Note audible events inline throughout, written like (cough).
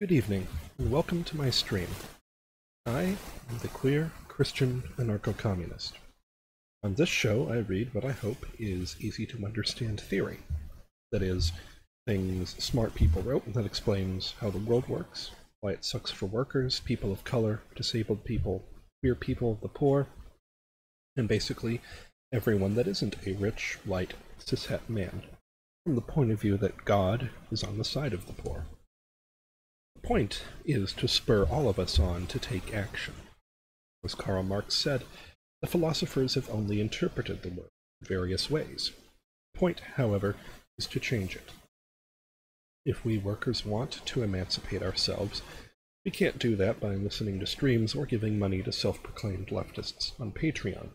Good evening, and welcome to my stream. I am the queer Christian anarcho-communist. On this show, I read what I hope is easy to understand theory. That is, things smart people wrote that explains how the world works, why it sucks for workers, people of color, disabled people, queer people, the poor, and basically everyone that isn't a rich, white, cishet man, from the point of view that God is on the side of the poor. Point is to spur all of us on to take action. As Karl Marx said, the philosophers have only interpreted the world in various ways. The point, however, is to change it. If we workers want to emancipate ourselves, we can't do that by listening to streams or giving money to self-proclaimed leftists on Patreon.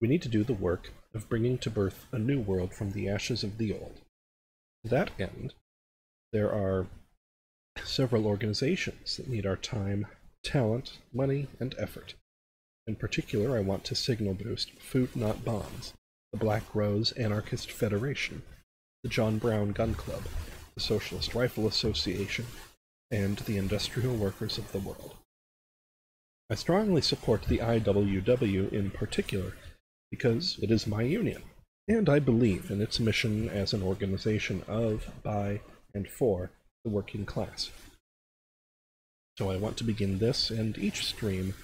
We need to do the work of bringing to birth a new world from the ashes of the old. To that end, there are several organizations that need our time, talent, money, and effort. In particular, I want to signal boost Food Not Bombs, the Black Rose Anarchist Federation, the John Brown Gun Club, the Socialist Rifle Association, and the Industrial Workers of the World. I strongly support the IWW in particular because it is my union, and I believe in its mission as an organization of, by, and for the working class. So I want to begin this and each stream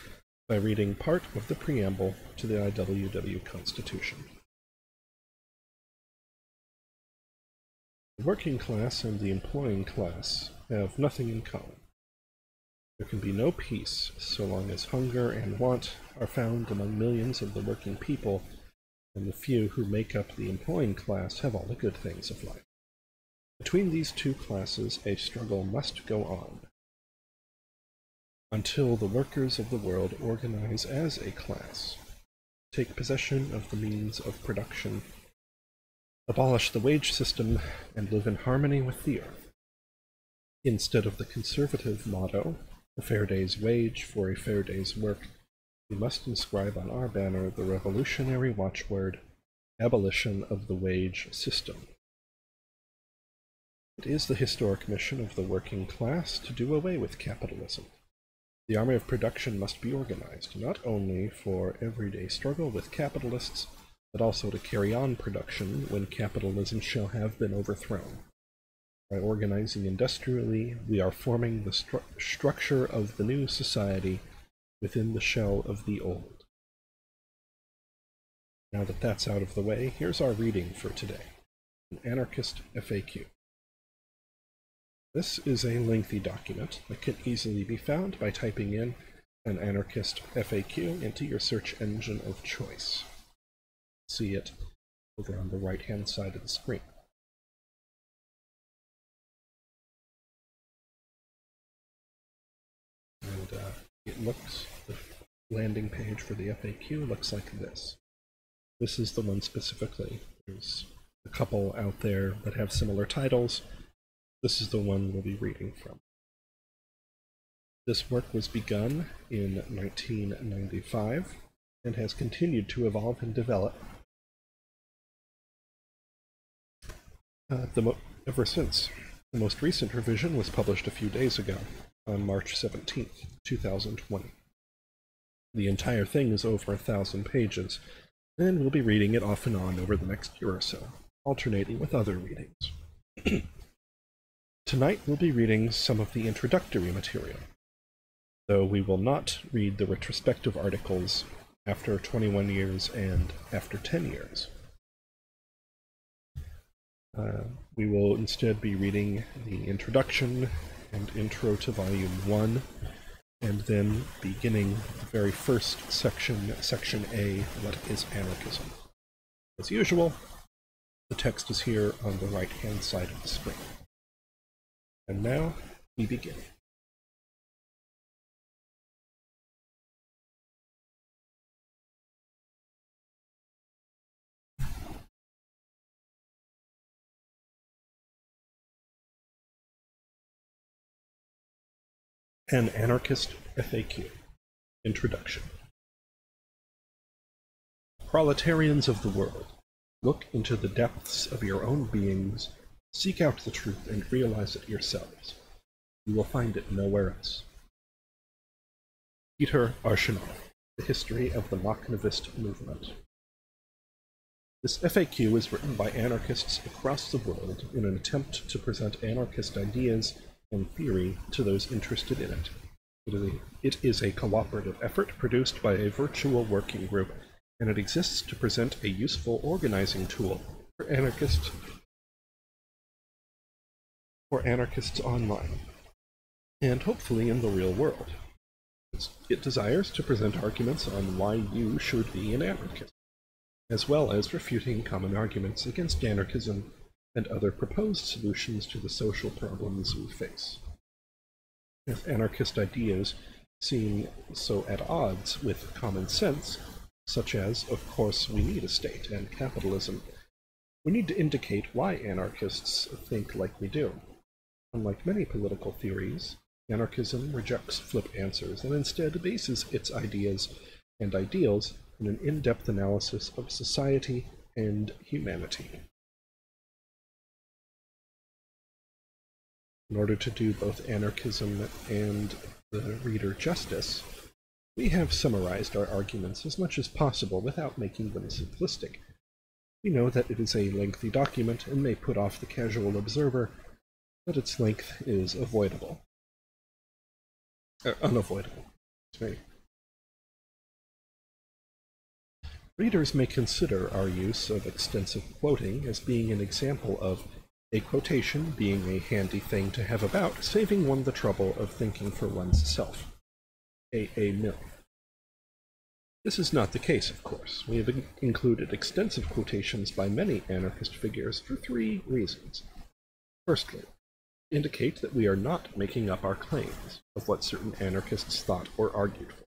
by reading part of the preamble to the IWW Constitution. The working class and the employing class have nothing in common. There can be no peace so long as hunger and want are found among millions of the working people, and the few who make up the employing class have all the good things of life. Between these two classes a struggle must go on, until the workers of the world organize as a class, take possession of the means of production, abolish the wage system, and live in harmony with the earth. Instead of the conservative motto, a fair day's wage for a fair day's work, we must inscribe on our banner the revolutionary watchword, abolition of the wage system. It is the historic mission of the working class to do away with capitalism. The army of production must be organized, not only for everyday struggle with capitalists, but also to carry on production when capitalism shall have been overthrown. By organizing industrially, we are forming the stru structure of the new society within the shell of the old. Now that that's out of the way, here's our reading for today. An anarchist FAQ. This is a lengthy document that can easily be found by typing in an anarchist FAQ into your search engine of choice. See it over on the right hand side of the screen. And uh, it looks, the landing page for the FAQ looks like this. This is the one specifically. There's a couple out there that have similar titles, this is the one we'll be reading from. This work was begun in 1995 and has continued to evolve and develop uh, ever since. The most recent revision was published a few days ago, on March 17, 2020. The entire thing is over a thousand pages, and we'll be reading it off and on over the next year or so, alternating with other readings. (clears throat) Tonight we'll be reading some of the introductory material, though we will not read the retrospective articles after 21 years and after 10 years. Uh, we will instead be reading the introduction and intro to volume 1, and then beginning the very first section, section A, What is Anarchism? As usual, the text is here on the right-hand side of the screen. And now we begin. An Anarchist FAQ Introduction Proletarians of the world, look into the depths of your own beings Seek out the truth and realize it yourselves. You will find it nowhere else. Peter Arshinov, The History of the Makhnovist Movement. This FAQ is written by anarchists across the world in an attempt to present anarchist ideas and theory to those interested in it. It is a cooperative effort produced by a virtual working group, and it exists to present a useful organizing tool for anarchists anarchists online, and hopefully in the real world. It desires to present arguments on why you should be an anarchist, as well as refuting common arguments against anarchism and other proposed solutions to the social problems we face. If anarchist ideas seem so at odds with common sense, such as, of course, we need a state and capitalism, we need to indicate why anarchists think like we do. Unlike many political theories, anarchism rejects flip answers and instead bases its ideas and ideals in an in-depth analysis of society and humanity. In order to do both anarchism and the reader justice, we have summarized our arguments as much as possible without making them simplistic. We know that it is a lengthy document and may put off the casual observer, but its length is avoidable. Uh, unavoidable. Readers may consider our use of extensive quoting as being an example of a quotation being a handy thing to have about, saving one the trouble of thinking for one's self. A. A. Milne. This is not the case, of course. We have in included extensive quotations by many anarchist figures for three reasons. Firstly, indicate that we are not making up our claims of what certain anarchists thought or argued for.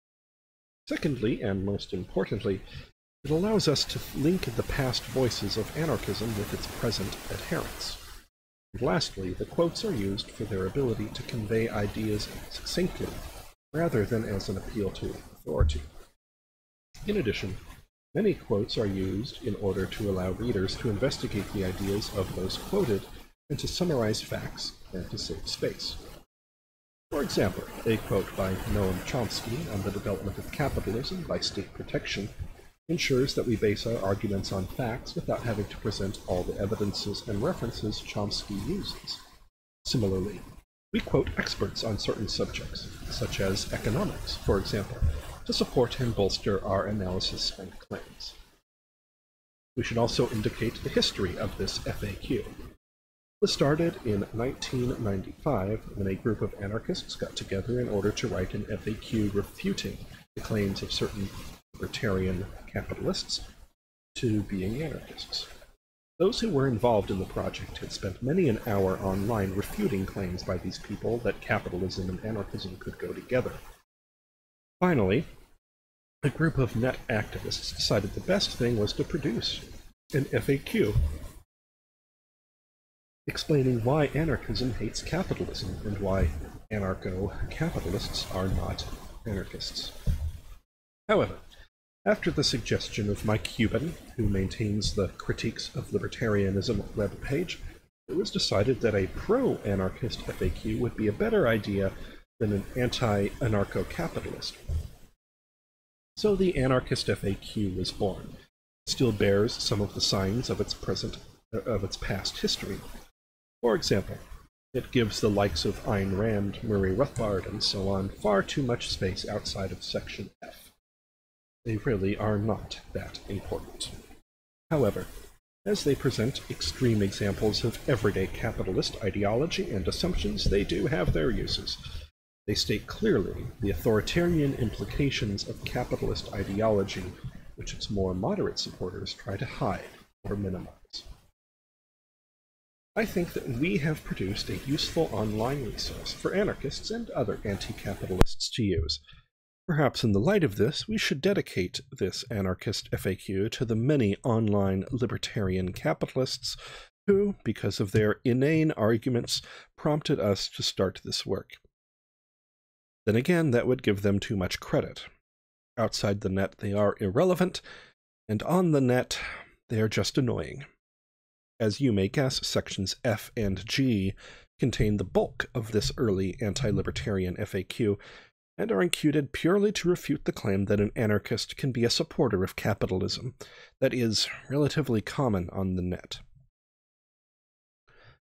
Secondly, and most importantly, it allows us to link the past voices of anarchism with its present adherents. And lastly, the quotes are used for their ability to convey ideas succinctly, rather than as an appeal to authority. In addition, many quotes are used in order to allow readers to investigate the ideas of those quoted and to summarize facts and to save space. For example, a quote by Noam Chomsky on the development of capitalism by state protection ensures that we base our arguments on facts without having to present all the evidences and references Chomsky uses. Similarly, we quote experts on certain subjects, such as economics, for example, to support and bolster our analysis and claims. We should also indicate the history of this FAQ. Was started in 1995 when a group of anarchists got together in order to write an FAQ refuting the claims of certain libertarian capitalists to being anarchists. Those who were involved in the project had spent many an hour online refuting claims by these people that capitalism and anarchism could go together. Finally, a group of net activists decided the best thing was to produce an FAQ explaining why anarchism hates capitalism and why anarcho-capitalists are not anarchists. However, after the suggestion of Mike Huben, who maintains the Critiques of Libertarianism web page, it was decided that a pro-anarchist FAQ would be a better idea than an anti-anarcho-capitalist. So the anarchist FAQ was born. It still bears some of the signs of its present of its past history. For example, it gives the likes of Ayn Rand, Murray Rothbard, and so on far too much space outside of section F they really are not that important. However, as they present extreme examples of everyday capitalist ideology and assumptions, they do have their uses. They state clearly the authoritarian implications of capitalist ideology, which its more moderate supporters try to hide or minimize. I think that we have produced a useful online resource for anarchists and other anti-capitalists to use. Perhaps in the light of this, we should dedicate this anarchist FAQ to the many online libertarian capitalists who, because of their inane arguments, prompted us to start this work. Then again, that would give them too much credit. Outside the net, they are irrelevant, and on the net, they are just annoying. As you may guess, sections F and G contain the bulk of this early anti libertarian FAQ and are included purely to refute the claim that an anarchist can be a supporter of capitalism that is relatively common on the net.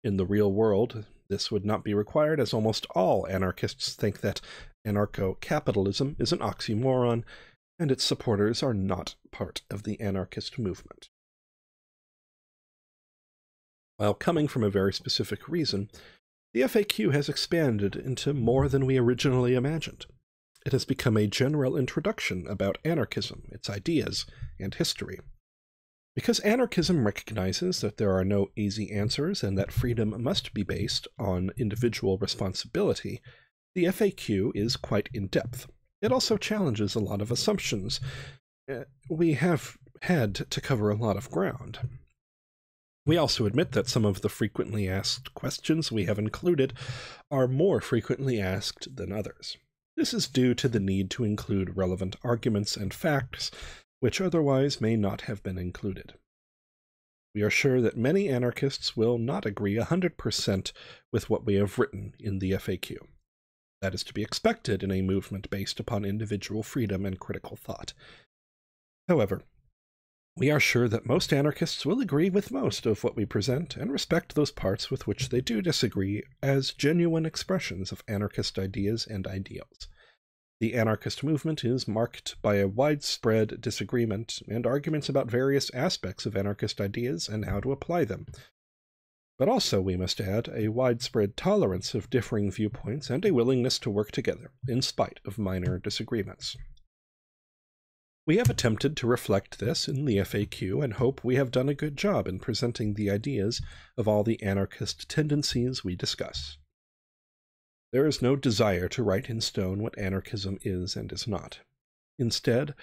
In the real world, this would not be required, as almost all anarchists think that anarcho capitalism is an oxymoron, and its supporters are not part of the anarchist movement. While coming from a very specific reason, the FAQ has expanded into more than we originally imagined. It has become a general introduction about anarchism, its ideas, and history. Because anarchism recognizes that there are no easy answers and that freedom must be based on individual responsibility, the FAQ is quite in depth. It also challenges a lot of assumptions. Uh, we have had to cover a lot of ground. We also admit that some of the frequently asked questions we have included are more frequently asked than others. This is due to the need to include relevant arguments and facts, which otherwise may not have been included. We are sure that many anarchists will not agree 100% with what we have written in the FAQ. That is to be expected in a movement based upon individual freedom and critical thought. However, we are sure that most anarchists will agree with most of what we present and respect those parts with which they do disagree as genuine expressions of anarchist ideas and ideals. The anarchist movement is marked by a widespread disagreement and arguments about various aspects of anarchist ideas and how to apply them. But also, we must add, a widespread tolerance of differing viewpoints and a willingness to work together, in spite of minor disagreements. We have attempted to reflect this in the FAQ and hope we have done a good job in presenting the ideas of all the anarchist tendencies we discuss. There is no desire to write in stone what anarchism is and is not. Instead,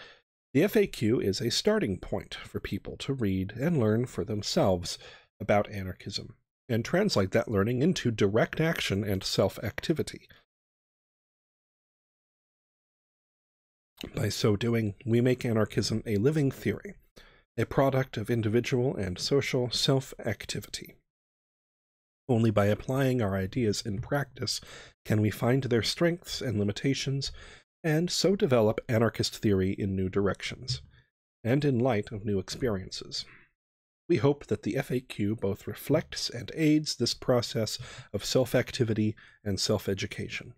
the FAQ is a starting point for people to read and learn for themselves about anarchism, and translate that learning into direct action and self By so doing, we make anarchism a living theory, a product of individual and social self activity. Only by applying our ideas in practice can we find their strengths and limitations, and so develop anarchist theory in new directions, and in light of new experiences. We hope that the FAQ both reflects and aids this process of self activity and self education.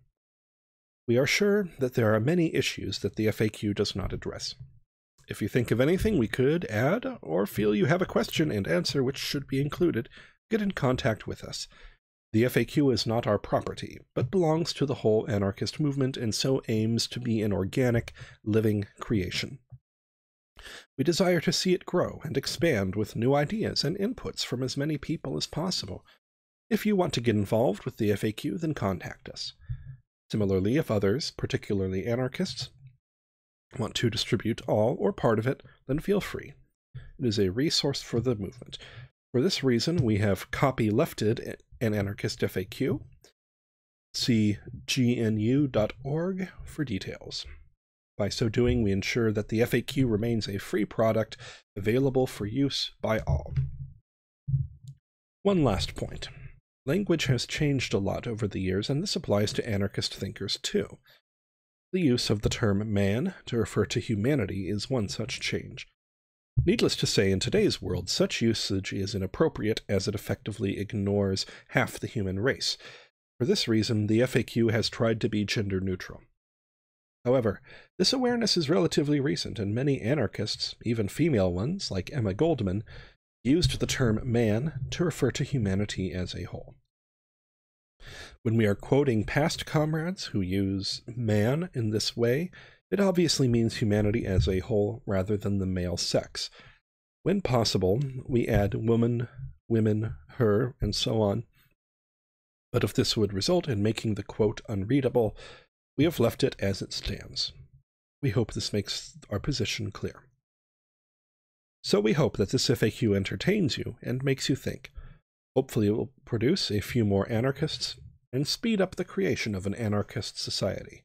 We are sure that there are many issues that the FAQ does not address. If you think of anything we could add, or feel you have a question and answer which should be included, get in contact with us. The FAQ is not our property, but belongs to the whole anarchist movement and so aims to be an organic, living creation. We desire to see it grow and expand with new ideas and inputs from as many people as possible. If you want to get involved with the FAQ, then contact us. Similarly, if others, particularly anarchists, want to distribute all or part of it, then feel free. It is a resource for the movement. For this reason, we have copylefted an anarchist FAQ. See gnu.org for details. By so doing, we ensure that the FAQ remains a free product available for use by all. One last point. Language has changed a lot over the years, and this applies to anarchist thinkers too. The use of the term man to refer to humanity is one such change. Needless to say, in today's world, such usage is inappropriate as it effectively ignores half the human race. For this reason, the FAQ has tried to be gender neutral. However, this awareness is relatively recent, and many anarchists, even female ones like Emma Goldman, used the term man to refer to humanity as a whole. When we are quoting past comrades who use man in this way, it obviously means humanity as a whole rather than the male sex. When possible, we add woman, women, her, and so on. But if this would result in making the quote unreadable, we have left it as it stands. We hope this makes our position clear. So we hope that this FAQ entertains you and makes you think. Hopefully, it will produce a few more anarchists and speed up the creation of an anarchist society.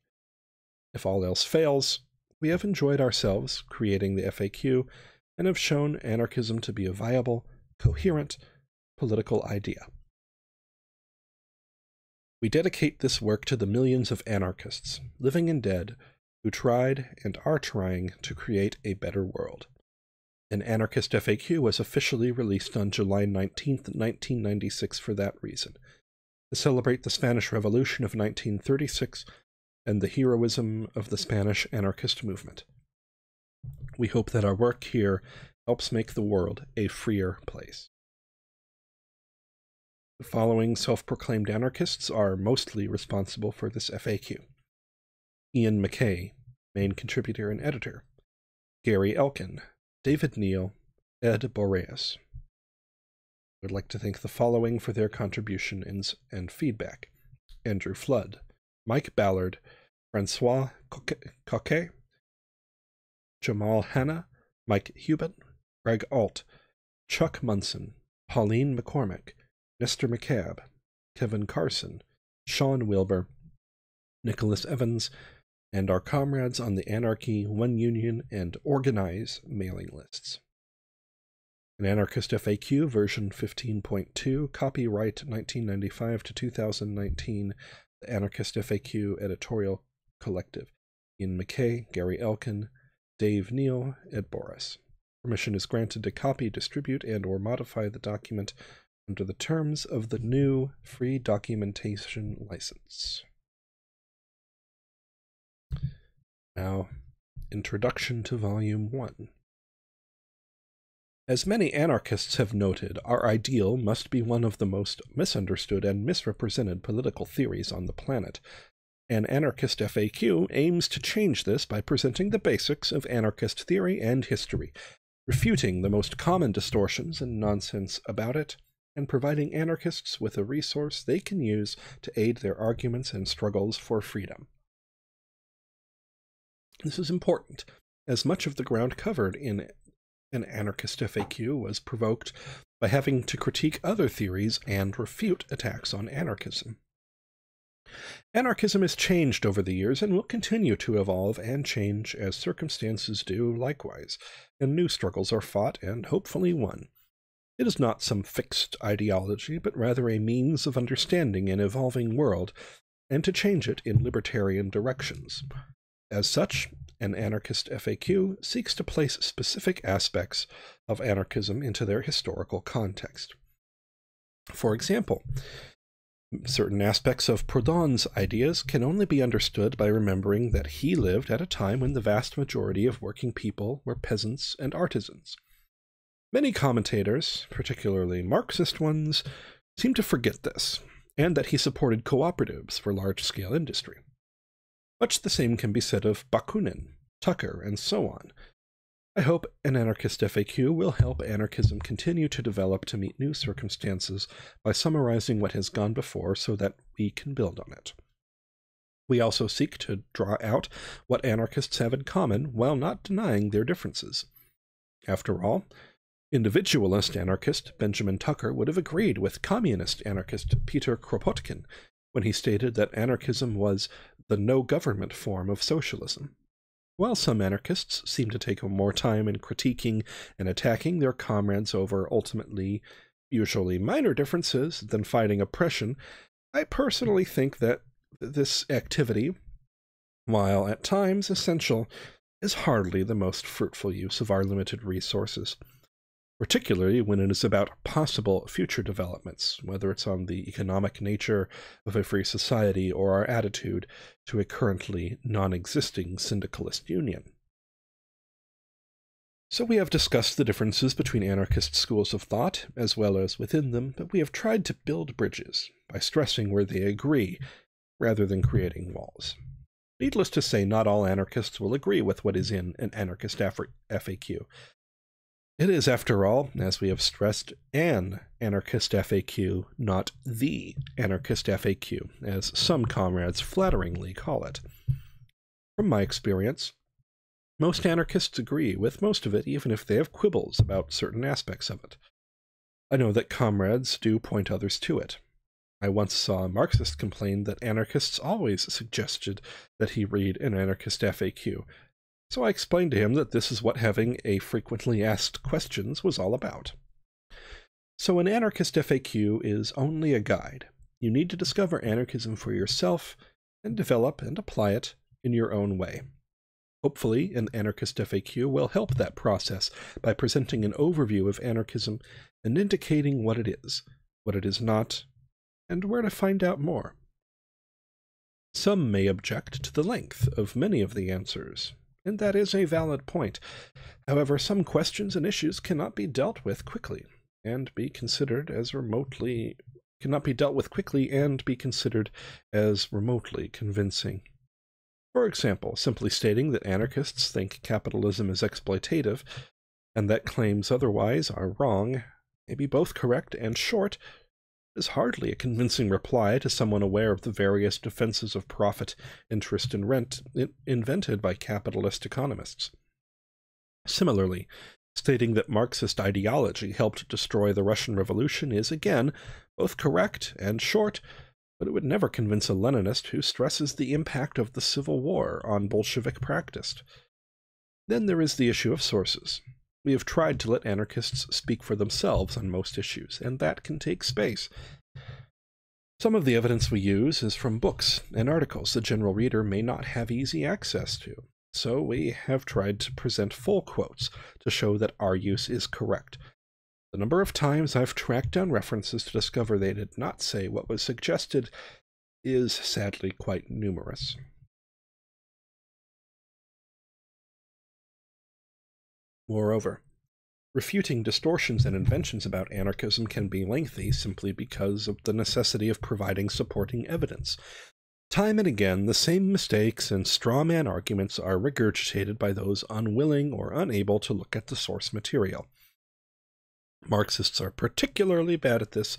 If all else fails, we have enjoyed ourselves creating the FAQ and have shown anarchism to be a viable, coherent political idea. We dedicate this work to the millions of anarchists, living and dead, who tried and are trying to create a better world. An anarchist FAQ was officially released on July 19, 1996, for that reason, to celebrate the Spanish Revolution of 1936 and the heroism of the Spanish anarchist movement. We hope that our work here helps make the world a freer place. The following self proclaimed anarchists are mostly responsible for this FAQ Iain McKay, main contributor and editor, Gary Elkin, David Neal, Ed Boraas. I would like to thank the following for their contributions and feedback Andrew Flood, Mike Ballard, Francois Coquet, Jamal Hannah, Mike Huben, Greg Alt, Chuck Munson, Pauline McCormack, Nestor McNab, Kevin Carson, Shawn Wilbur, Nicholas Evans, and our comrades on the Anarchy, One Union, and Organize mailing lists. An Anarchist FAQ version 15.2, copyright 1995 to 2019, the Anarchist FAQ editorial collective. Iain McKay, Gary Elkin, Dave Neal, Ed Boraas. Permission is granted to copy, distribute, and or modify the document under the terms of the GNU free documentation license. Now, Introduction to Volume 1. As many anarchists have noted, our ideal must be one of the most misunderstood and misrepresented political theories on the planet. An anarchist FAQ aims to change this by presenting the basics of anarchist theory and history, refuting the most common distortions and nonsense about it, and providing anarchists with a resource they can use to aid their arguments and struggles for freedom. This is important, as much of the ground covered in an anarchist FAQ was provoked by having to critique other theories and refute attacks on anarchism. Anarchism has changed over the years and will continue to evolve and change as circumstances do likewise, and new struggles are fought and hopefully won. It is not some fixed ideology, but rather a means of understanding an evolving world and to change it in libertarian directions. As such, an anarchist FAQ seeks to place specific aspects of anarchism into their historical context. For example, certain aspects of Proudhon's ideas can only be understood by remembering that he lived at a time when the vast majority of working people were peasants and artisans. Many commentators, particularly Marxist ones, seem to forget this, and that he supported cooperatives for large scale industry. Much the same can be said of Bakunin, Tucker, and so on. I hope an anarchist FAQ will help anarchism continue to develop to meet new circumstances by summarizing what has gone before so that we can build on it. We also seek to draw out what anarchists have in common while not denying their differences. After all, Individualist anarchist Benjamin Tucker would have agreed with communist anarchist Peter Kropotkin when he stated that anarchism was the no government form of socialism. While some anarchists seem to take more time in critiquing and attacking their comrades over ultimately usually minor differences than fighting oppression, I personally think that this activity, while at times essential, is hardly the most fruitful use of our limited resources particularly when it is about possible future developments, whether it's on the economic nature of a free society or our attitude to a currently non existing syndicalist union. So we have discussed the differences between anarchist schools of thought, as well as within them, but we have tried to build bridges by stressing where they agree, rather than creating walls. Needless to say, not all anarchists will agree with what is in an anarchist FAQ, it is, after all, as we have stressed, an anarchist FAQ, not the anarchist FAQ, as some comrades flatteringly call it. From my experience, most anarchists agree with most of it, even if they have quibbles about certain aspects of it. I know that comrades do point others to it. I once saw a Marxist complain that anarchists always suggested that he read an anarchist FAQ, so I explained to him that this is what having a frequently asked questions was all about. So an anarchist FAQ is only a guide, You need to discover anarchism for yourself and develop and apply it in your own way. Hopefully, an anarchist FAQ will help that process by presenting an overview of anarchism and indicating what it is, what it is not, and where to find out more. Some may object to the length of many of the answers, and that is a valid point. However, some questions and issues cannot be dealt with quickly and be considered as remotely cannot be dealt with quickly and be considered as remotely convincing. For example, simply stating that anarchists think capitalism is exploitative and that claims otherwise are wrong may be both correct and short is hardly a convincing reply to someone aware of the various defenses of profit, interest, and rent invented by capitalist economists. Similarly, stating that Marxist ideology helped destroy the Russian Revolution is, again, both correct and short, but it would never convince a Leninist who stresses the impact of the Civil War on Bolshevik practice. Then there is the issue of sources. We have tried to let anarchists speak for themselves on most issues, and that can take space. Some of the evidence we use is from books and articles the general reader may not have easy access to, so we have tried to present full quotes to show that our use is correct. The number of times I've tracked down references to discover they did not say what was suggested is sadly quite numerous. Moreover, refuting distortions and inventions about anarchism can be lengthy simply because of the necessity of providing supporting evidence. Time and again, the same mistakes and straw man arguments are regurgitated by those unwilling or unable to look at the source material. Marxists are particularly bad at this,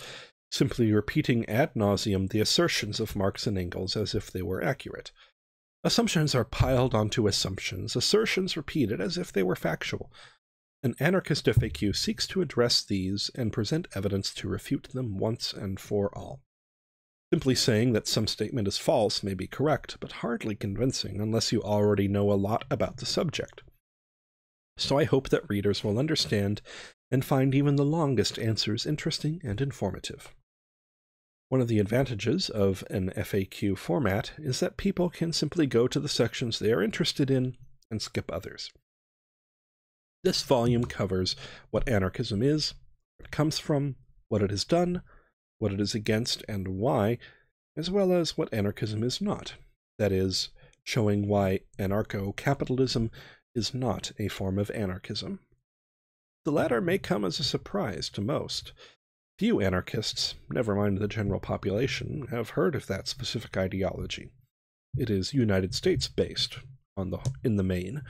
simply repeating ad nauseum the assertions of Marx and Engels as if they were accurate. Assumptions are piled onto assumptions, assertions repeated as if they were factual. An anarchist FAQ seeks to address these and present evidence to refute them once and for all. Simply saying that some statement is false may be correct, but hardly convincing unless you already know a lot about the subject. So I hope that readers will understand and find even the longest answers interesting and informative. One of the advantages of an FAQ format is that people can simply go to the sections they are interested in and skip others. This volume covers what anarchism is, where it comes from, what it has done, what it is against, and why, as well as what anarchism is not. That is, showing why anarcho capitalism is not a form of anarchism. The latter may come as a surprise to most, Few anarchists, never mind the general population, have heard of that specific ideology. It is United States based on the in the main,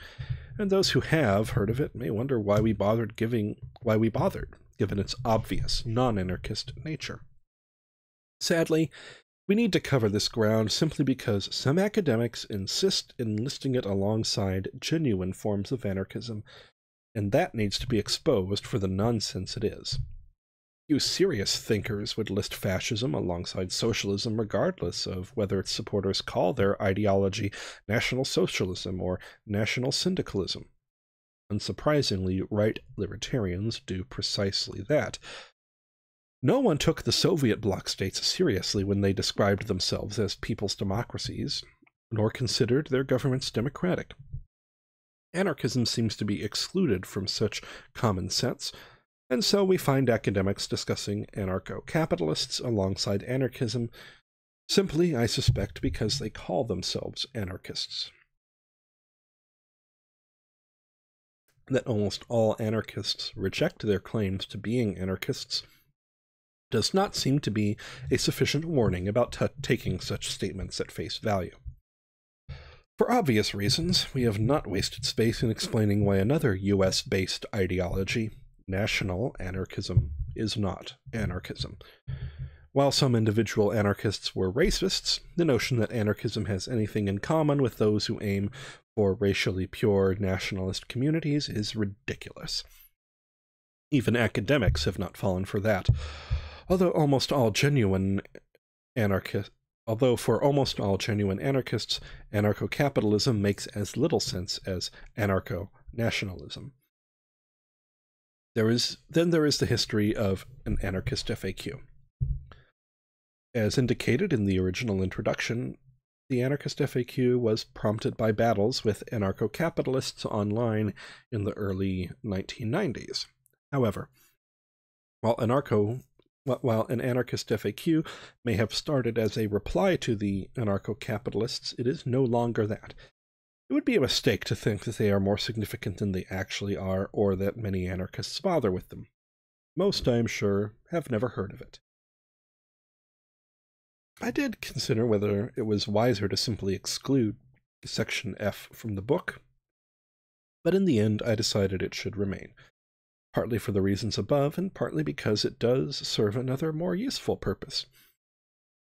and those who have heard of it may wonder why we bothered giving why we bothered, given its obvious non-anarchist nature. Sadly, we need to cover this ground simply because some academics insist in listing it alongside genuine forms of anarchism, and that needs to be exposed for the nonsense it is. Few serious thinkers would list fascism alongside socialism, regardless of whether its supporters call their ideology National Socialism or National Syndicalism. Unsurprisingly, right libertarians do precisely that. No one took the Soviet bloc states seriously when they described themselves as people's democracies, nor considered their governments democratic. Anarchism seems to be excluded from such common sense, and so we find academics discussing anarcho capitalists alongside anarchism, simply, I suspect, because they call themselves anarchists. That almost all anarchists reject their claims to being anarchists does not seem to be a sufficient warning about taking such statements at face value. For obvious reasons, we have not wasted space in explaining why another US based ideology, national anarchism is not anarchism. While some individual anarchists were racists, the notion that anarchism has anything in common with those who aim for racially pure nationalist communities is ridiculous. Even academics have not fallen for that, although almost all genuine anarchists Although for almost all genuine anarchists, anarcho capitalism makes as little sense as anarcho nationalism. There is then there is the history of an anarchist FAQ. As indicated in the original introduction, the anarchist FAQ was prompted by battles with anarcho capitalists online in the early 1990s. However, while anarcho while an anarchist FAQ may have started as a reply to the anarcho capitalists, it is no longer that. It would be a mistake to think that they are more significant than they actually are, or that many anarchists bother with them. Most, I am sure, have never heard of it. I did consider whether it was wiser to simply exclude Section F from the book, but in the end I decided it should remain, partly for the reasons above and partly because it does serve another more useful purpose.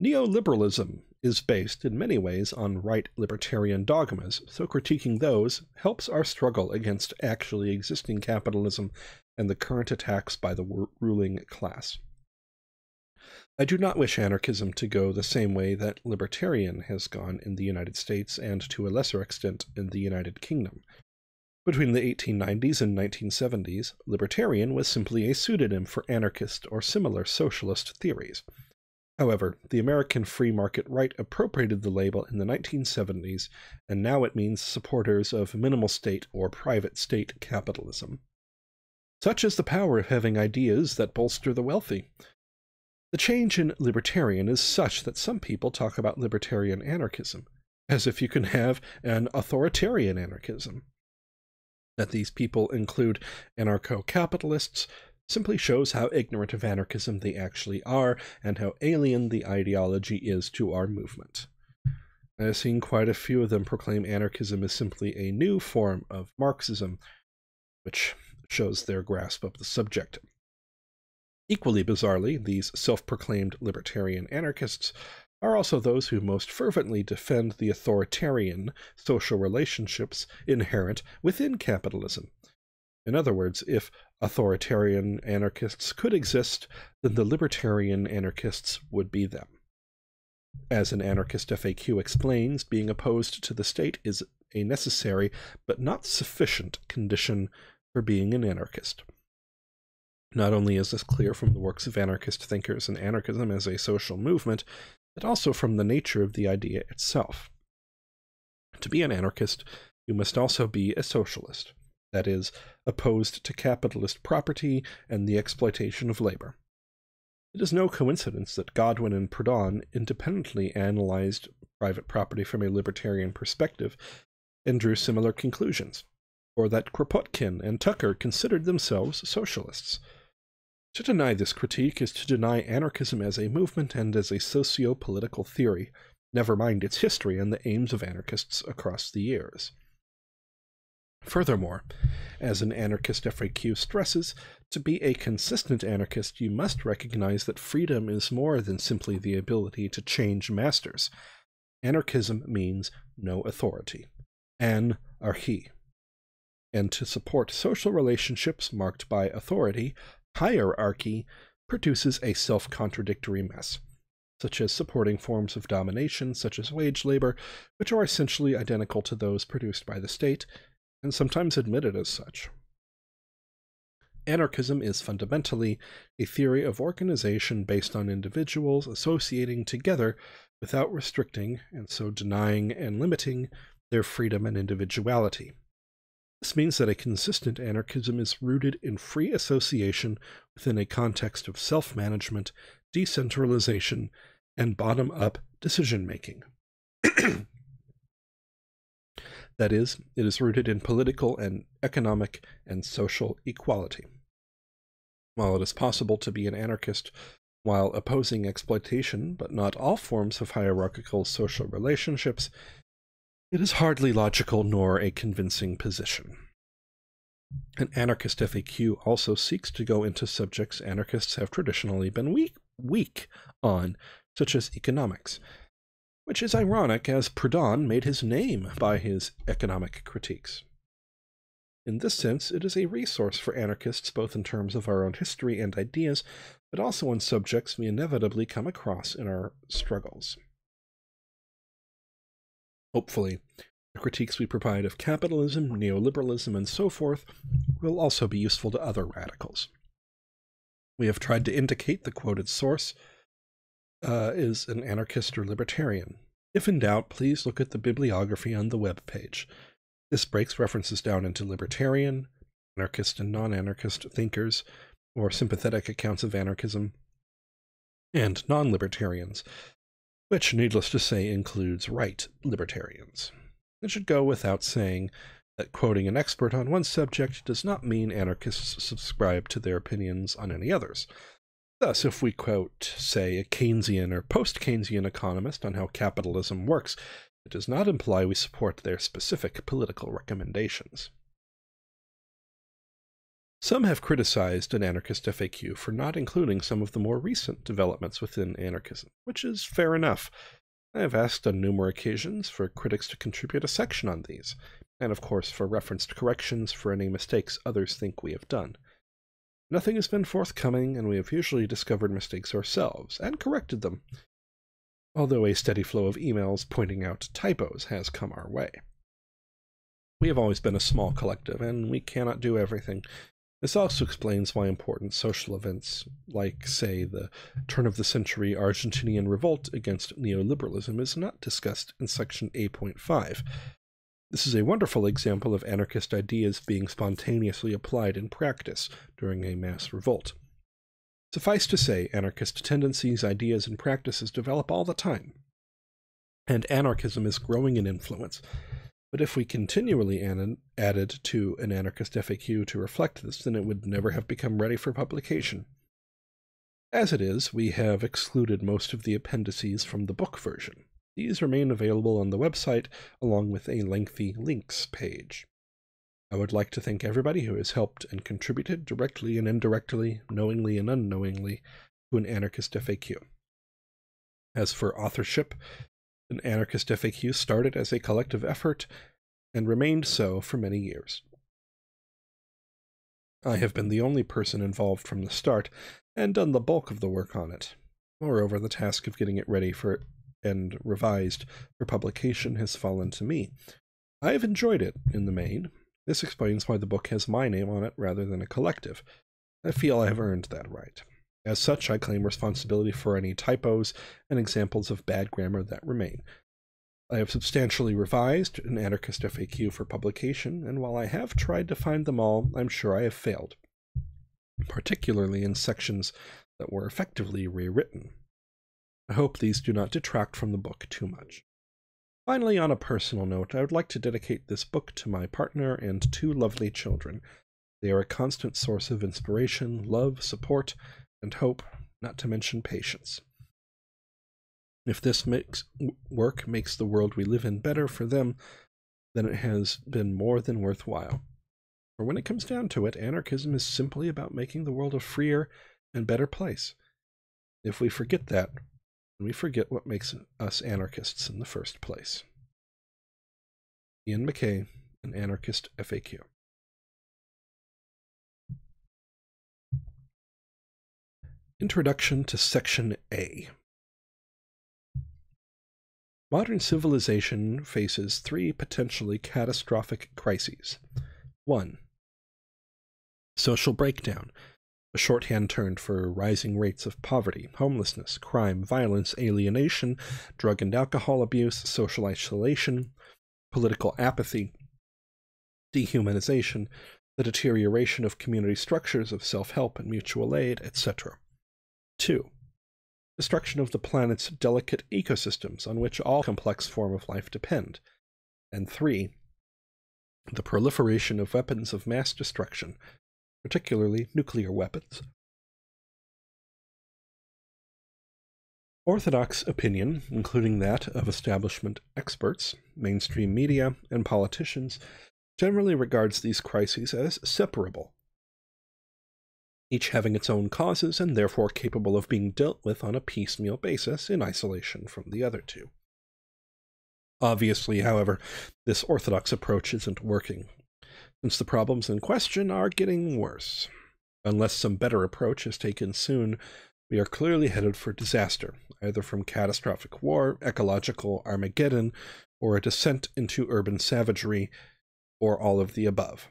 Neoliberalism is based in many ways on right libertarian dogmas, so critiquing those helps our struggle against actually existing capitalism and the current attacks by the ruling class. I do not wish anarchism to go the same way that libertarian has gone in the United States and to a lesser extent in the United Kingdom. Between the 1890s and 1970s, libertarian was simply a pseudonym for anarchist or similar socialist theories. However, the American free market right appropriated the label in the 1970s, and now it means supporters of minimal state or private state capitalism. Such is the power of having ideas that bolster the wealthy. The change in libertarian is such that some people talk about libertarian anarchism, as if you can have an authoritarian anarchism. That these people include anarcho capitalists simply shows how ignorant of anarchism they actually are and how alien the ideology is to our movement. I have seen quite a few of them proclaim anarchism is simply a new form of Marxism, which shows their grasp of the subject. Equally bizarrely, these self proclaimed libertarian anarchists are also those who most fervently defend the authoritarian social relationships inherent within capitalism. In other words, if authoritarian anarchists could exist, then the libertarian anarchists would be them. As an anarchist FAQ explains, being opposed to the state is a necessary but not sufficient condition for being an anarchist. Not only is this clear from the works of anarchist thinkers and anarchism as a social movement, but also from the nature of the idea itself. To be an anarchist, you must also be a socialist, that is, opposed to capitalist property and the exploitation of labor. It is no coincidence that Godwin and Proudhon independently analyzed private property from a libertarian perspective and drew similar conclusions, or that Kropotkin and Tucker considered themselves socialists. To deny this critique is to deny anarchism as a movement and as a socio political theory, never mind its history and the aims of anarchists across the years. Furthermore, as an anarchist FAQ stresses, to be a consistent anarchist, you must recognize that freedom is more than simply the ability to change masters. Anarchism means no authority, anarchy. And to support social relationships marked by authority, hierarchy produces a self contradictory mess, such as supporting forms of domination, such as wage labor, which are essentially identical to those produced by the state, and sometimes admitted as such. Anarchism is fundamentally a theory of organization based on individuals associating together without restricting and so denying and limiting their freedom and individuality. This means that a consistent anarchism is rooted in free association within a context of self management, decentralization, and bottom up decision making. (clears throat) that is, it is rooted in political and economic and social equality. While it is possible to be an anarchist while opposing exploitation, but not all forms of hierarchical social relationships, it is hardly logical nor a convincing position. An anarchist FAQ also seeks to go into subjects anarchists have traditionally been weak, weak on, such as economics, which is ironic as Proudhon made his name by his economic critiques. In this sense, it is a resource for anarchists both in terms of our own history and ideas, but also on subjects we inevitably come across in our struggles. Hopefully, the critiques we provide of capitalism, neoliberalism, and so forth will also be useful to other radicals. We have tried to indicate the quoted source uh, is an anarchist or libertarian. If in doubt, please look at the bibliography on the web page. This breaks references down into libertarian, anarchist, and non anarchist thinkers, or sympathetic accounts of anarchism, and non libertarians, which, needless to say, includes right libertarians. It should go without saying that quoting an expert on one subject does not mean anarchists subscribe to their opinions on any others. Thus, if we quote, say, a Keynesian or post Keynesian economist on how capitalism works, it does not imply we support their specific political recommendations. Some have criticized an anarchist FAQ for not including some of the more recent developments within anarchism, which is fair enough. I have asked on numerous occasions for critics to contribute a section on these, and of course for referenced corrections for any mistakes others think we have done. Nothing has been forthcoming, and we have usually discovered mistakes ourselves and corrected them, although a steady flow of emails pointing out typos has come our way. We have always been a small collective, and we cannot do everything. This also explains why important social events, like, say, the turn of the century Argentinian revolt against neoliberalism, is not discussed in Section A.5. This is a wonderful example of anarchist ideas being spontaneously applied in practice during a mass revolt. Suffice to say, anarchist tendencies, ideas, and practices develop all the time, and anarchism is growing in influence. But if we continually added to an anarchist FAQ to reflect this, then it would never have become ready for publication. As it is, we have excluded most of the appendices from the book version. These remain available on the website along with a lengthy links page. I would like to thank everybody who has helped and contributed directly and indirectly, knowingly and unknowingly, to an anarchist FAQ. As for authorship, an anarchist FAQ started as a collective effort and remained so for many years. I have been the only person involved from the start and done the bulk of the work on it. Moreover, the task of getting it ready for and revised for publication has fallen to me. I have enjoyed it in the main, this explains why the book has my name on it rather than a collective. I feel I have earned that right. As such, I claim responsibility for any typos and examples of bad grammar that remain. I have substantially revised an anarchist FAQ for publication, and while I have tried to find them all, I'm sure I have failed, particularly in sections that were effectively rewritten. I hope these do not detract from the book too much. Finally, on a personal note, I would like to dedicate this book to my partner and two lovely children. They are a constant source of inspiration, love, support, and hope, not to mention patience. If this work makes the world we live in better for them, then it has been more than worthwhile. For when it comes down to it, anarchism is simply about making the world a freer and better place. If we forget that, and we forget what makes us anarchists in the first place. Iain McKay, an anarchist FAQ. Introduction to Section A. Modern civilization faces three potentially catastrophic crises. 1. Social breakdown, a shorthand term for rising rates of poverty, homelessness, crime, violence, alienation, drug and alcohol abuse, social isolation, political apathy, dehumanization, the deterioration of community structures of self help and mutual aid, etc. 2. Destruction of the planet's delicate ecosystems on which all complex form of life depend. And 3. The proliferation of weapons of mass destruction particularly nuclear weapons. Orthodox opinion, including that of establishment experts, mainstream media, and politicians, generally regards these crises as separable, each having its own causes and therefore capable of being dealt with on a piecemeal basis in isolation from the other two. Obviously, however, this orthodox approach isn't working, since the problems in question are getting worse. Unless some better approach is taken soon, we are clearly headed for disaster, either from catastrophic war, ecological Armageddon, or a descent into urban savagery, or all of the above.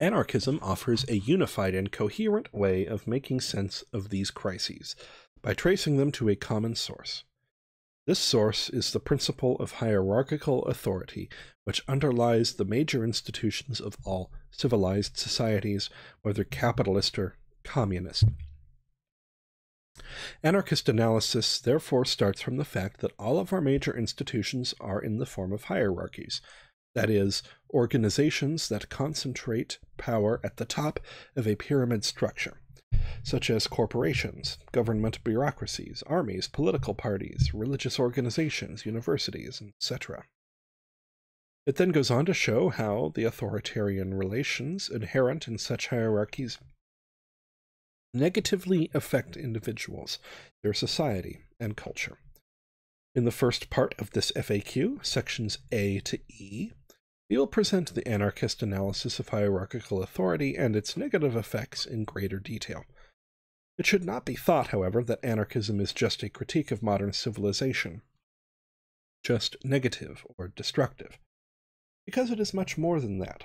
Anarchism offers a unified and coherent way of making sense of these crises, by tracing them to a common source. This source is the principle of hierarchical authority, which underlies the major institutions of all civilized societies, whether capitalist or communist. Anarchist analysis therefore starts from the fact that all of our major institutions are in the form of hierarchies, that is, organizations that concentrate power at the top of a pyramid structure such as corporations, government bureaucracies, armies, political parties, religious organizations, universities, etc. It then goes on to show how the authoritarian relations inherent in such hierarchies negatively affect individuals, their society, and culture. In the first part of this FAQ, sections A to E, will present the anarchist analysis of hierarchical authority and its negative effects in greater detail. It should not be thought, however, that anarchism is just a critique of modern civilization, just negative or destructive, because it is much more than that.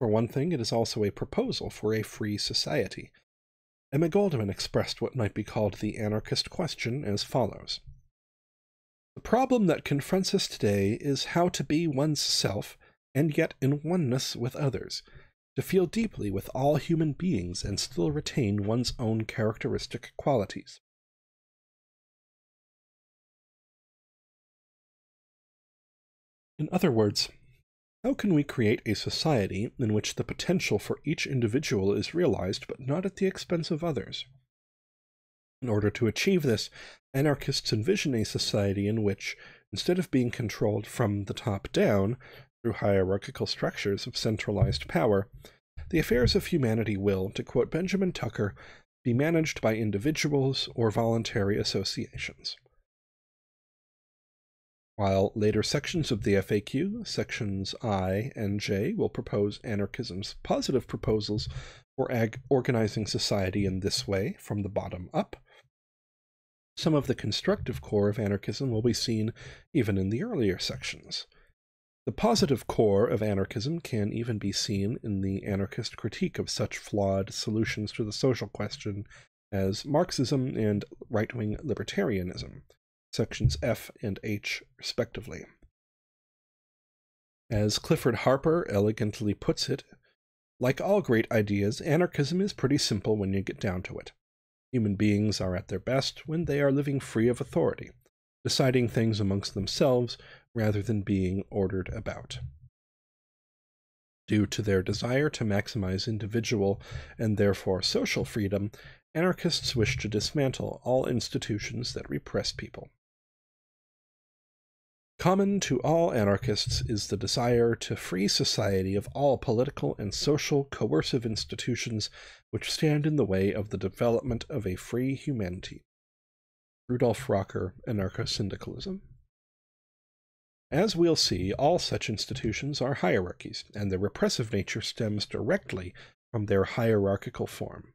For one thing, it is also a proposal for a free society. Emma Goldman expressed what might be called the anarchist question as follows. The problem that confronts us today is how to be one's self and yet in oneness with others, to feel deeply with all human beings and still retain one's own characteristic qualities. In other words, how can we create a society in which the potential for each individual is realized but not at the expense of others? In order to achieve this, anarchists envision a society in which, instead of being controlled from the top down, through hierarchical structures of centralized power, the affairs of humanity will, to quote Benjamin Tucker, be managed by individuals or voluntary associations. While later sections of the FAQ, sections I and J, will propose anarchism's positive proposals for organizing society in this way, from the bottom up, some of the constructive core of anarchism will be seen even in the earlier sections. The positive core of anarchism can even be seen in the anarchist critique of such flawed solutions to the social question as Marxism and right wing libertarianism, sections F and H, respectively. As Clifford Harper elegantly puts it, like all great ideas, anarchism is pretty simple when you get down to it. Human beings are at their best when they are living free of authority, deciding things amongst themselves rather than being ordered about. Due to their desire to maximize individual and therefore social freedom, anarchists wish to dismantle all institutions that repress people. Common to all anarchists is the desire to free society of all political and social coercive institutions which stand in the way of the development of a free humanity. Rudolf Rocker, Anarcho-Syndicalism. As we'll see, all such institutions are hierarchies, and their repressive nature stems directly from their hierarchical form.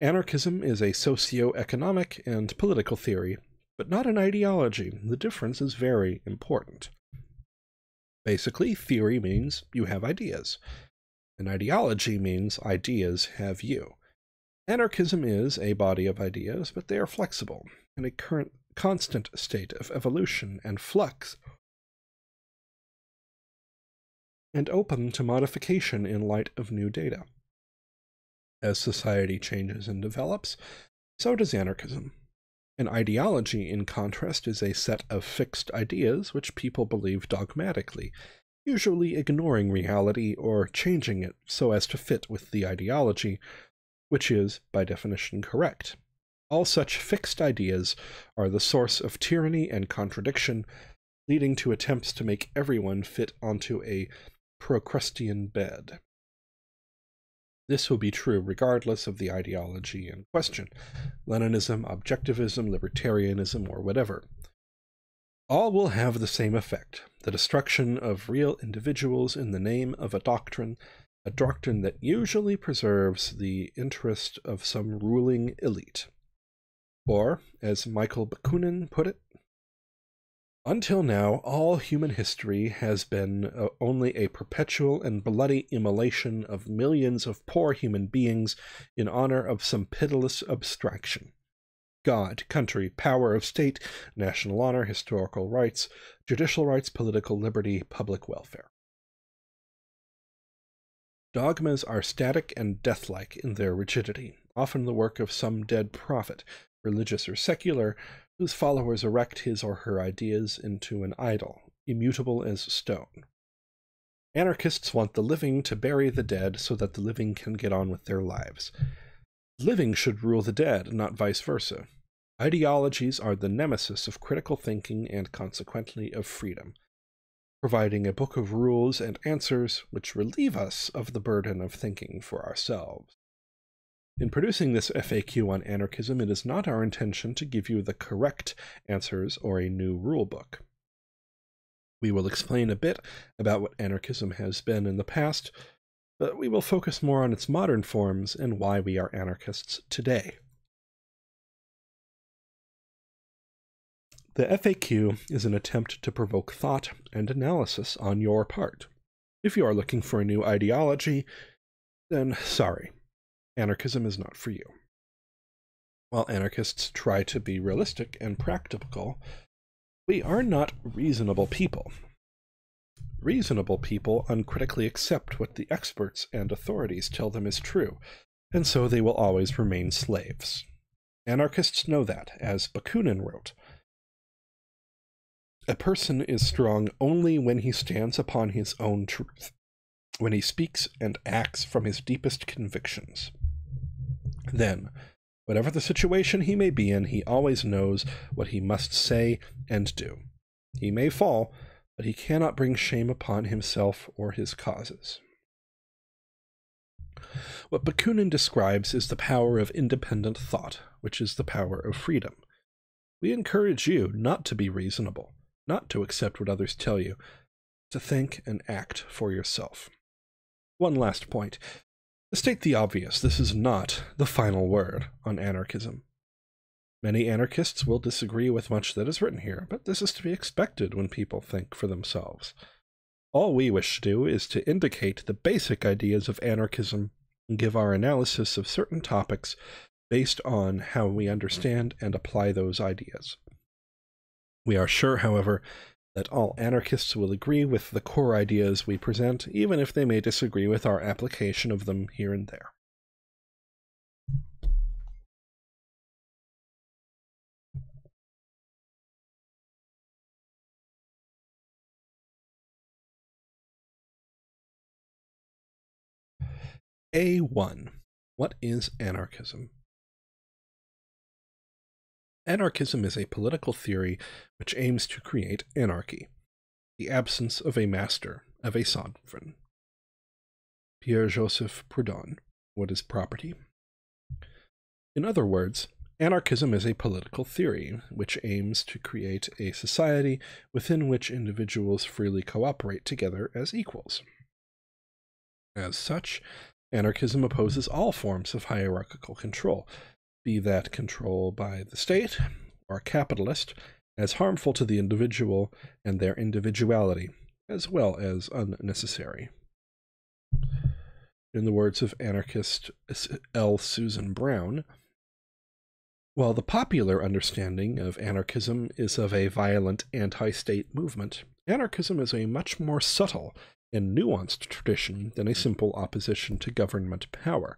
Anarchism is a socio-economic and political theory, but not an ideology. The difference is very important. Basically, theory means you have ideas. An ideology means ideas have you. Anarchism is a body of ideas, but they are flexible, and a current constant state of evolution and flux, and open to modification in light of new data. As society changes and develops, so does anarchism. An ideology, in contrast, is a set of fixed ideas which people believe dogmatically, usually ignoring reality or changing it so as to fit with the ideology which is, by definition, correct. All such fixed ideas are the source of tyranny and contradiction, leading to attempts to make everyone fit onto a Procrustean bed. This will be true regardless of the ideology in question Leninism, objectivism, libertarianism, or whatever. All will have the same effect the destruction of real individuals in the name of a doctrine a doctrine that usually preserves the interest of some ruling elite. Or, as Michael Bakunin put it, until now, all human history has been uh, only a perpetual and bloody immolation of millions of poor human beings in honor of some pitiless abstraction. God, country, power of state, national honor, historical rights, judicial rights, political liberty, public welfare. Dogmas are static and deathlike in their rigidity, often the work of some dead prophet, religious or secular, whose followers erect his or her ideas into an idol, immutable as stone. Anarchists want the living to bury the dead so that the living can get on with their lives. Living should rule the dead, not vice versa. Ideologies are the nemesis of critical thinking and consequently of freedom, providing a book of rules and answers which relieve us of the burden of thinking for ourselves. In producing this FAQ on anarchism, it is not our intention to give you the correct answers or a new rule book. We will explain a bit about what anarchism has been in the past, but we will focus more on its modern forms and why we are anarchists today. The FAQ is an attempt to provoke thought and analysis on your part. If you are looking for a new ideology, then sorry, anarchism is not for you. While anarchists try to be realistic and practical, we are not reasonable people. Reasonable people uncritically accept what the experts and authorities tell them is true, and so they will always remain slaves. Anarchists know that, as Bakunin wrote. A person is strong only when he stands upon his own truth, when he speaks and acts from his deepest convictions. Then, Whatever the situation he may be in, he always knows what he must say and do. He may fall, but he cannot bring shame upon himself or his causes. What Bakunin describes is the power of independent thought, which is the power of freedom. We encourage you not to be reasonable, not to accept what others tell you, to think and act for yourself. One last point. To state the obvious, this is not the final word on anarchism. Many anarchists will disagree with much that is written here, but this is to be expected when people think for themselves. All we wish to do is to indicate the basic ideas of anarchism and give our analysis of certain topics based on how we understand and apply those ideas. We are sure, however, that all anarchists will agree with the core ideas we present, even if they may disagree with our application of them here and there. A1. What is anarchism? Anarchism is a political theory which aims to create anarchy, the absence of a master, of a sovereign. Pierre Joseph Proudhon, What is Property? In other words, anarchism is a political theory which aims to create a society within which individuals freely cooperate together as equals. As such, anarchism opposes all forms of hierarchical control, be that control by the state or capitalist, as harmful to the individual and their individuality, as well as unnecessary. In the words of anarchist L. Susan Brown, while the popular understanding of anarchism is of a violent anti state movement, anarchism is a much more subtle and nuanced tradition than a simple opposition to government power,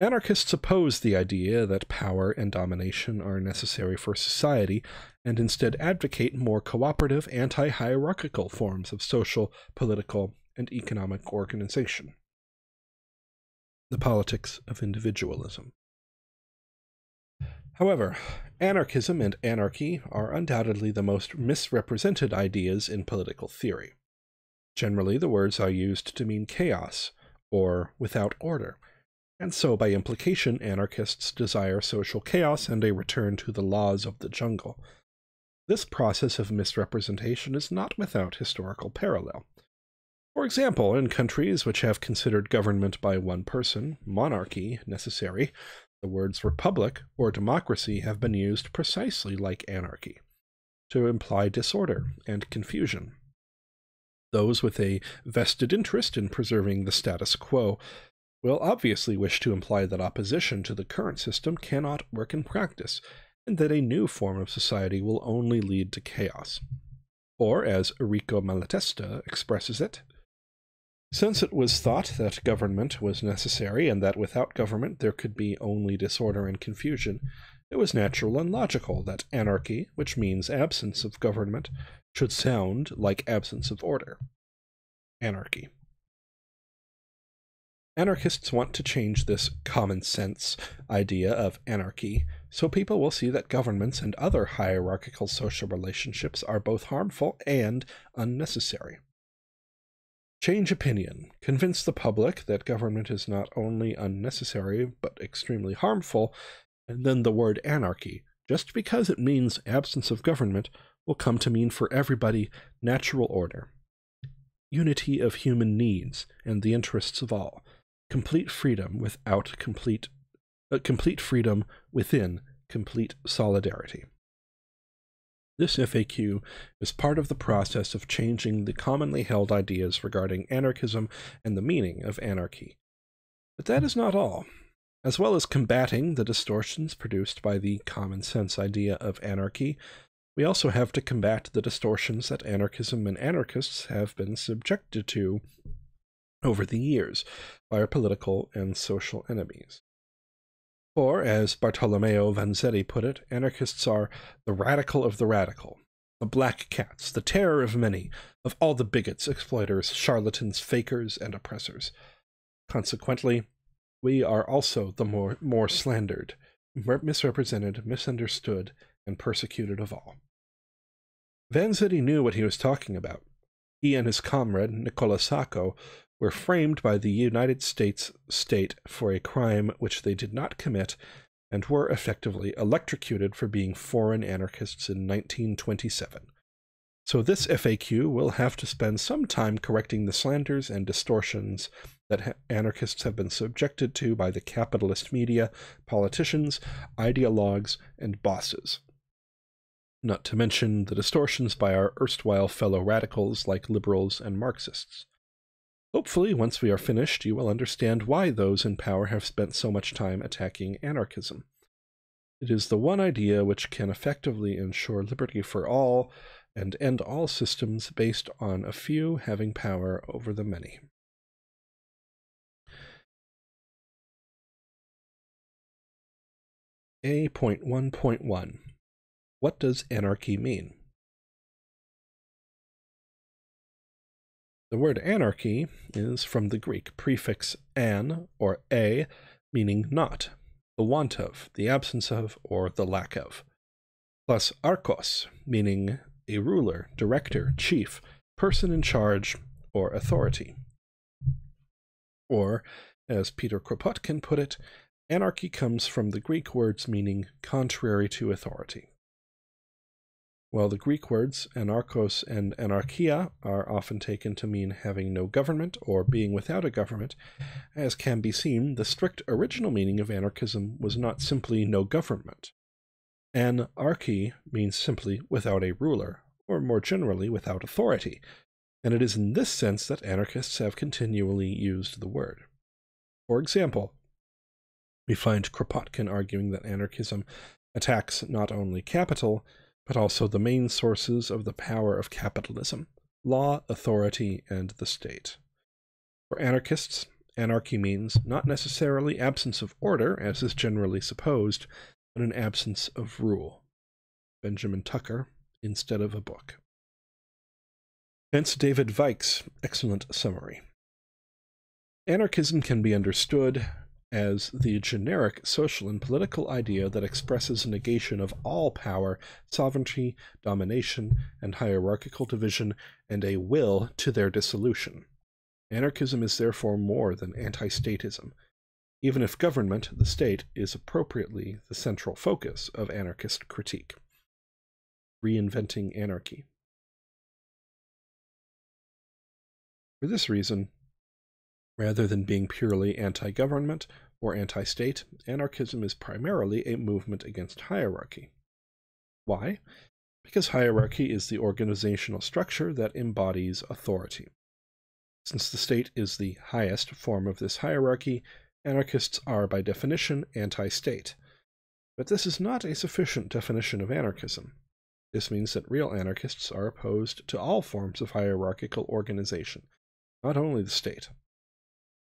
Anarchists oppose the idea that power and domination are necessary for society and instead advocate more cooperative, anti hierarchical forms of social, political, and economic organization. The politics of individualism. However, anarchism and anarchy are undoubtedly the most misrepresented ideas in political theory. Generally, the words are used to mean chaos or without order and so by implication anarchists desire social chaos and a return to the laws of the jungle. This process of misrepresentation is not without historical parallel. For example, in countries which have considered government by one person, monarchy, necessary, the words republic or democracy have been used precisely like anarchy, to imply disorder and confusion. Those with a vested interest in preserving the status quo will obviously wish to imply that opposition to the current system cannot work in practice, and that a new form of society will only lead to chaos. Or, as Enrico Malatesta expresses it, since it was thought that government was necessary and that without government there could be only disorder and confusion, it was natural and logical that anarchy, which means absence of government, should sound like absence of order. Anarchy. Anarchists want to change this common sense idea of anarchy so people will see that governments and other hierarchical social relationships are both harmful and unnecessary. Change opinion. Convince the public that government is not only unnecessary but extremely harmful, and then the word anarchy, just because it means absence of government, will come to mean for everybody natural order, unity of human needs and the interests of all, complete freedom without complete uh, complete freedom within complete solidarity. This FAQ is part of the process of changing the commonly held ideas regarding anarchism and the meaning of anarchy. But that is not all. As well as combating the distortions produced by the common sense idea of anarchy, we also have to combat the distortions that anarchism and anarchists have been subjected to over the years by our political and social enemies. For, as Bartolomeo Vanzetti put it, anarchists are the radical of the radical, the black cats, the terror of many, of all the bigots, exploiters, charlatans, fakers, and oppressors. Consequently, we are also the more, more slandered, misrepresented, misunderstood, and persecuted of all. Vanzetti knew what he was talking about. He and his comrade, Nicola Sacco, were framed by the United States state for a crime which they did not commit and were effectively electrocuted for being foreign anarchists in 1927. So this FAQ will have to spend some time correcting the slanders and distortions that anarchists have been subjected to by the capitalist media, politicians, ideologues, and bosses. Not to mention the distortions by our erstwhile fellow radicals like liberals and Marxists. Hopefully, once we are finished, you will understand why those in power have spent so much time attacking anarchism. It is the one idea which can effectively ensure liberty for all and end all systems based on a few having power over the many. A.1.1 What does anarchy mean? The word anarchy is from the Greek prefix an or a, meaning not, the want of, the absence of, or the lack of, plus archos, meaning a ruler, director, chief, person in charge, or authority. Or, as Peter Kropotkin put it, anarchy comes from the Greek words meaning contrary to authority. While the Greek words anarchos and anarchia are often taken to mean having no government or being without a government, as can be seen, the strict original meaning of anarchism was not simply no government. Anarchy means simply without a ruler, or more generally, without authority, and it is in this sense that anarchists have continually used the word. For example, we find Kropotkin arguing that anarchism attacks not only capital, but also the main sources of the power of capitalism law, authority, and the state. For anarchists, anarchy means not necessarily absence of order, as is generally supposed, but an absence of rule. Benjamin Tucker, instead of a book. Hence David Weick's excellent summary. Anarchism can be understood as the generic social and political idea that expresses negation of all power, sovereignty, domination, and hierarchical division, and a will to their dissolution. Anarchism is therefore more than anti statism. Even if government, the state, is appropriately the central focus of anarchist critique. Reinventing Anarchy. For this reason, rather than being purely anti government, or anti state, anarchism is primarily a movement against hierarchy. Why? Because hierarchy is the organizational structure that embodies authority. Since the state is the highest form of this hierarchy, anarchists are by definition anti state. But this is not a sufficient definition of anarchism. This means that real anarchists are opposed to all forms of hierarchical organization, not only the state.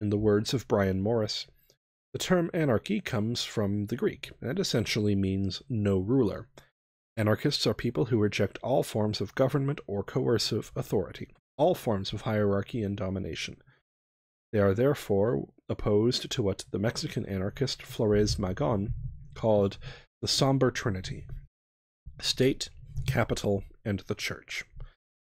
In the words of Brian Morris, the term anarchy comes from the Greek and essentially means no ruler. Anarchists are people who reject all forms of government or coercive authority, all forms of hierarchy and domination. They are therefore opposed to what the Mexican anarchist Flores Magon called the somber trinity state, capital, and the church.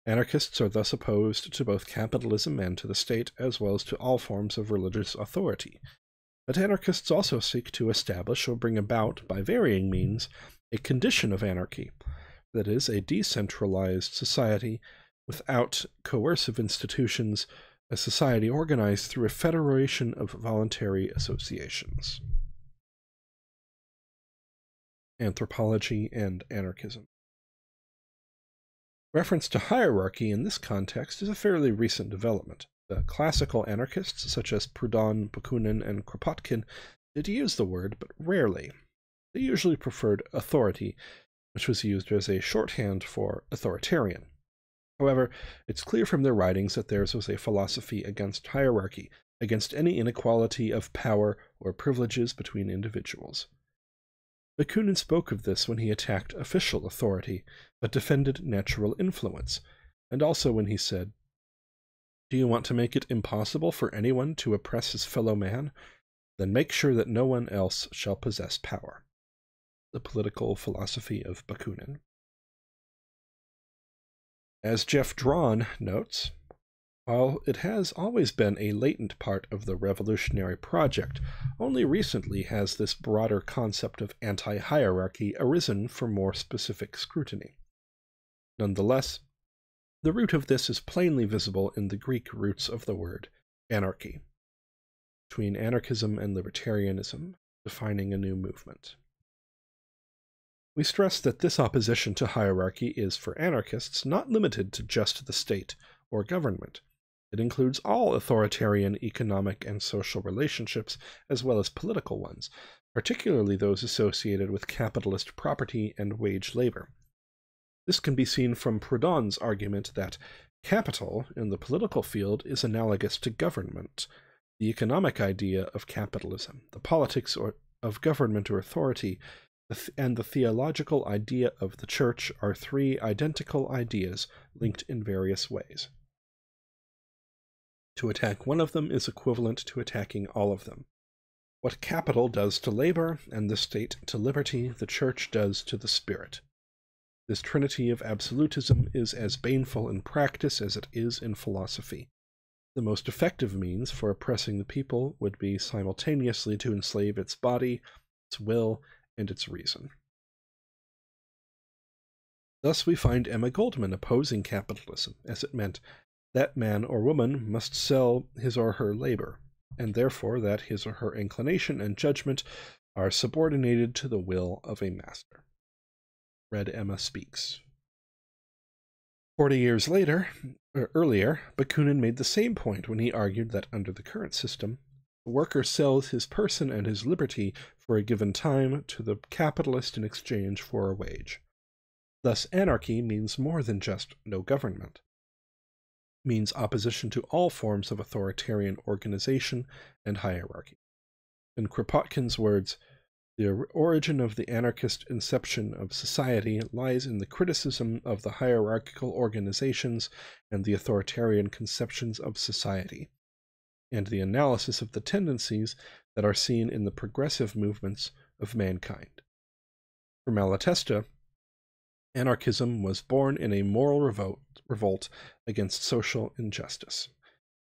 Anarchists are thus opposed to both capitalism and to the state, as well as to all forms of religious authority. But anarchists also seek to establish or bring about, by varying means, a condition of anarchy, that is, a decentralized society without coercive institutions, a society organized through a federation of voluntary associations. Anthropology and Anarchism Reference to hierarchy in this context is a fairly recent development. The classical anarchists, such as Proudhon, Bakunin, and Kropotkin, did use the word, but rarely. They usually preferred authority, which was used as a shorthand for authoritarian. However, it's clear from their writings that theirs was a philosophy against hierarchy, against any inequality of power or privileges between individuals. Bakunin spoke of this when he attacked official authority, but defended natural influence, and also when he said, do you want to make it impossible for anyone to oppress his fellow man? Then make sure that no one else shall possess power. The Political Philosophy of Bakunin. As Jeff Draughn notes, while it has always been a latent part of the revolutionary project, only recently has this broader concept of anti hierarchy arisen for more specific scrutiny. Nonetheless, the root of this is plainly visible in the Greek roots of the word anarchy, between anarchism and libertarianism, defining a new movement. We stress that this opposition to hierarchy is, for anarchists, not limited to just the state or government. It includes all authoritarian economic and social relationships, as well as political ones, particularly those associated with capitalist property and wage labor. This can be seen from Proudhon's argument that capital in the political field is analogous to government, the economic idea of capitalism, the politics or, of government or authority, and the theological idea of the church are three identical ideas linked in various ways. To attack one of them is equivalent to attacking all of them. What capital does to labor and the state to liberty, the church does to the spirit. This trinity of absolutism is as baneful in practice as it is in philosophy. The most effective means for oppressing the people would be simultaneously to enslave its body, its will, and its reason. Thus we find Emma Goldman opposing capitalism, as it meant that man or woman must sell his or her labor, and therefore that his or her inclination and judgment are subordinated to the will of a master Red Emma Speaks. Forty years later, or earlier, Bakunin made the same point when he argued that under the current system, the worker sells his person and his liberty for a given time to the capitalist in exchange for a wage. Thus, anarchy means more than just no government. It means opposition to all forms of authoritarian organization and hierarchy. In Kropotkin's words, the origin of the anarchist inception of society lies in the criticism of the hierarchical organizations and the authoritarian conceptions of society, and the analysis of the tendencies that are seen in the progressive movements of mankind. For Malatesta, anarchism was born in a moral revolt, revolt against social injustice,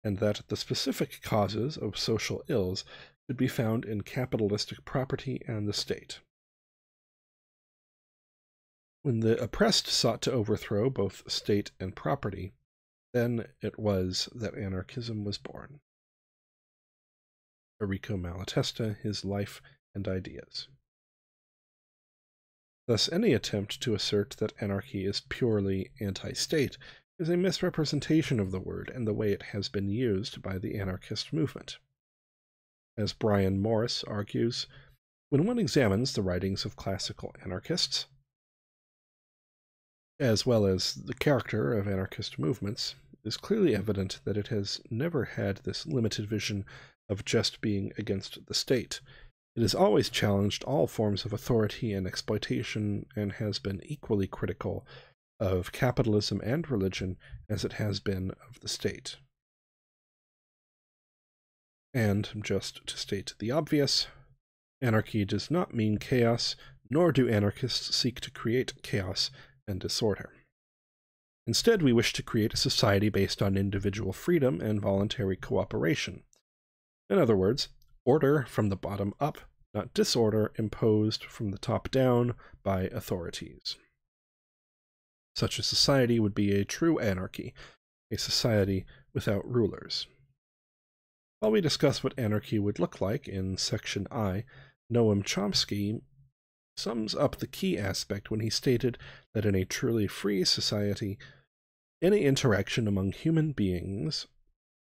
and that the specific causes of social ills could be found in capitalistic property and the state. When the oppressed sought to overthrow both state and property, then it was that anarchism was born. Enrico Malatesta, His Life and Ideas. Thus, any attempt to assert that anarchy is purely anti state is a misrepresentation of the word and the way it has been used by the anarchist movement. As Brian Morris argues, When one examines the writings of classical anarchists, as well as the character of anarchist movements, it is clearly evident that it has never had this limited vision of just being against the state. It has always challenged all forms of authority and exploitation and has been equally critical of capitalism and religion as it has been of the state. And, just to state the obvious, anarchy does not mean chaos, nor do anarchists seek to create chaos and disorder. Instead, we wish to create a society based on individual freedom and voluntary cooperation. In other words, order from the bottom up, not disorder imposed from the top down by authorities. Such a society would be a true anarchy, a society without rulers. While we discuss what anarchy would look like in section I, Noam Chomsky sums up the key aspect when he stated that in a truly free society, any interaction among human beings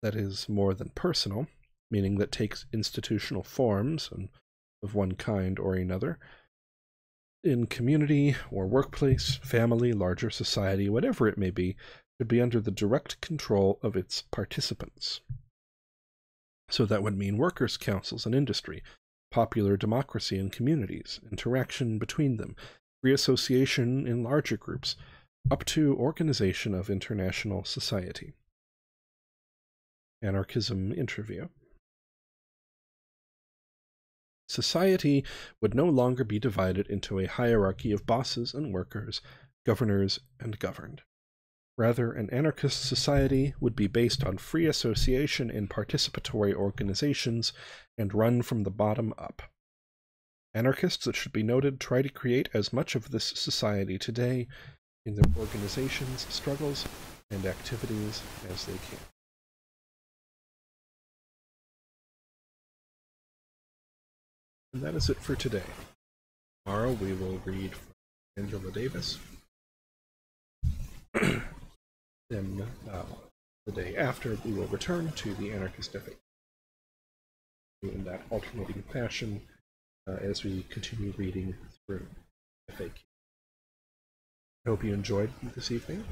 that is more than personal, meaning that takes institutional forms and of one kind or another, in community or workplace, family, larger society, whatever it may be, should be under the direct control of its participants. So that would mean workers' councils and industry, popular democracy and communities, interaction between them, free association in larger groups, up to organization of international society. Anarchism Interview Society would no longer be divided into a hierarchy of bosses and workers, governors and governed. Rather, an anarchist society would be based on free association in participatory organizations and run from the bottom up. Anarchists, it should be noted, try to create as much of this society today in their organizations, struggles, and activities as they can. And that is it for today. Tomorrow we will read Angela Davis. (clears throat) then uh, the day after, we will return to the anarchist FAQ in that alternating fashion uh, as we continue reading through FAQ. I hope you enjoyed this evening.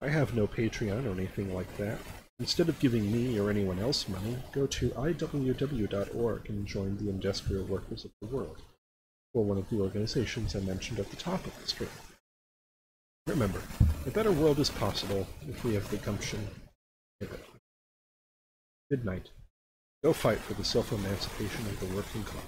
I have no Patreon or anything like that. Instead of giving me or anyone else money, go to iww.org and join the industrial workers of the world, or one of the organizations I mentioned at the top of the stream. Remember, a better world is possible if we have the gumption. Good. Go fight for the self-emancipation of the working class.